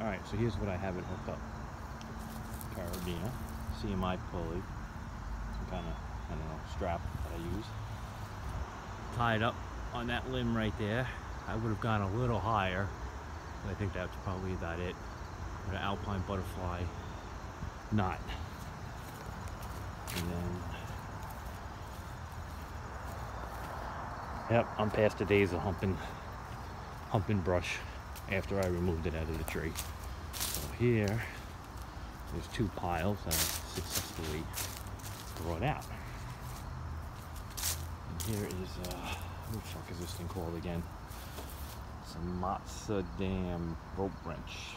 Alright, so here's what I haven't hooked up. Carabiner, CMI pulley, some kind of, I don't know, strap that I use. Tied up on that limb right there. I would have gone a little higher, but I think that's probably about it. An alpine butterfly knot. And then, yep, I'm past the days of humping, humping brush after I removed it out of the tree. So here, there's two piles that I successfully brought out. And here is, uh, what the fuck is this thing called again? It's a Matza Dam rope wrench.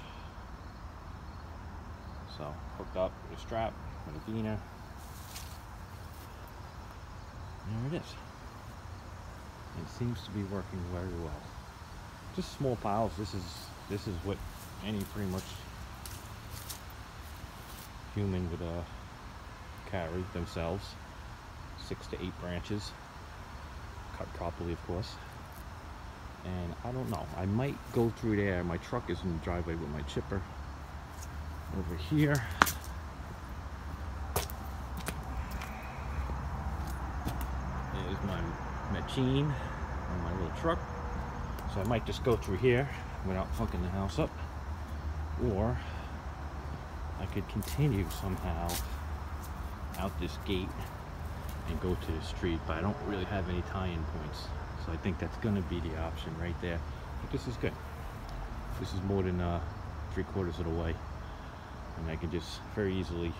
So, hooked up with a strap, with a beaner. There it is. It seems to be working very well. Just small piles. This is this is what any pretty much human would uh, carry themselves. Six to eight branches, cut properly, of course. And I don't know. I might go through there. My truck is in the driveway with my chipper. Over here, There's my machine on my little truck. So I might just go through here without fucking the house up. Or I could continue somehow out this gate and go to the street, but I don't really have any tie-in points. So I think that's gonna be the option right there. But this is good. This is more than uh, three quarters of the way. And I can just very easily,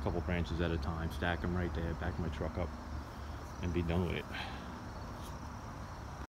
a couple branches at a time, stack them right there, back my truck up, and be done with it.